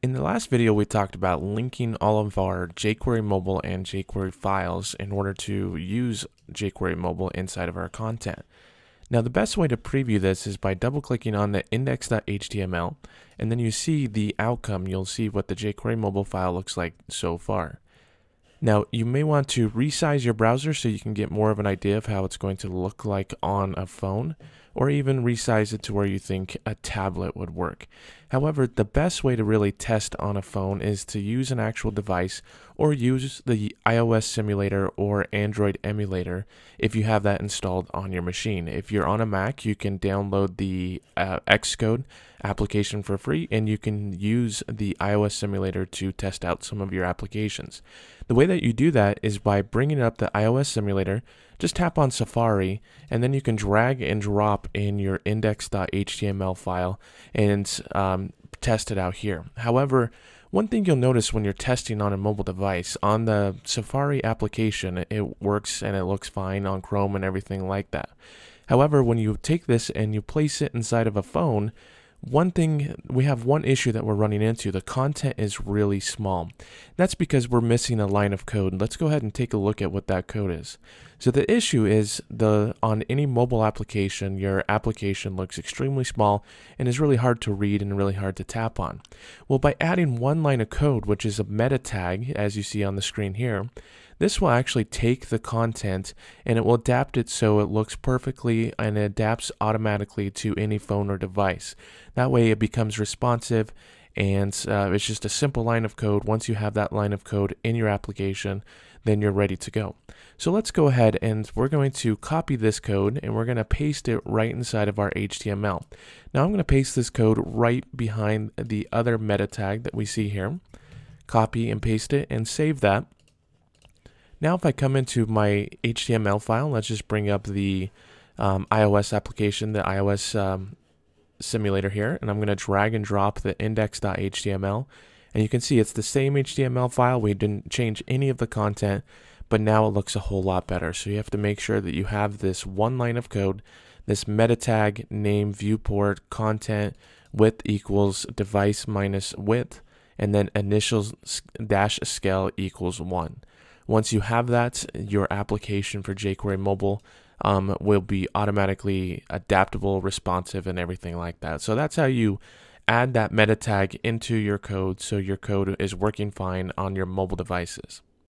In the last video, we talked about linking all of our jQuery mobile and jQuery files in order to use jQuery mobile inside of our content. Now, the best way to preview this is by double clicking on the index.html, and then you see the outcome. You'll see what the jQuery mobile file looks like so far. Now, you may want to resize your browser so you can get more of an idea of how it's going to look like on a phone or even resize it to where you think a tablet would work. However, the best way to really test on a phone is to use an actual device or use the iOS simulator or Android emulator if you have that installed on your machine. If you're on a Mac, you can download the uh, Xcode application for free and you can use the iOS simulator to test out some of your applications. The way that you do that is by bringing up the iOS simulator, just tap on Safari, and then you can drag and drop in your index.html file and um, test it out here. However, one thing you'll notice when you're testing on a mobile device, on the Safari application, it works and it looks fine on Chrome and everything like that. However, when you take this and you place it inside of a phone, one thing we have one issue that we're running into. The content is really small. That's because we're missing a line of code. Let's go ahead and take a look at what that code is. So the issue is the on any mobile application your application looks extremely small and is really hard to read and really hard to tap on. Well by adding one line of code which is a meta tag as you see on the screen here this will actually take the content and it will adapt it so it looks perfectly and adapts automatically to any phone or device. That way it becomes responsive and uh, it's just a simple line of code. Once you have that line of code in your application, then you're ready to go. So let's go ahead and we're going to copy this code and we're going to paste it right inside of our HTML. Now I'm going to paste this code right behind the other meta tag that we see here. Copy and paste it and save that. Now if I come into my HTML file, let's just bring up the um, iOS application, the iOS um, simulator here, and I'm going to drag and drop the index.html. And you can see it's the same HTML file. We didn't change any of the content, but now it looks a whole lot better. So you have to make sure that you have this one line of code, this meta tag, name, viewport, content, width equals device minus width, and then initials dash scale equals one. Once you have that, your application for jQuery mobile um, will be automatically adaptable, responsive, and everything like that. So that's how you add that meta tag into your code so your code is working fine on your mobile devices.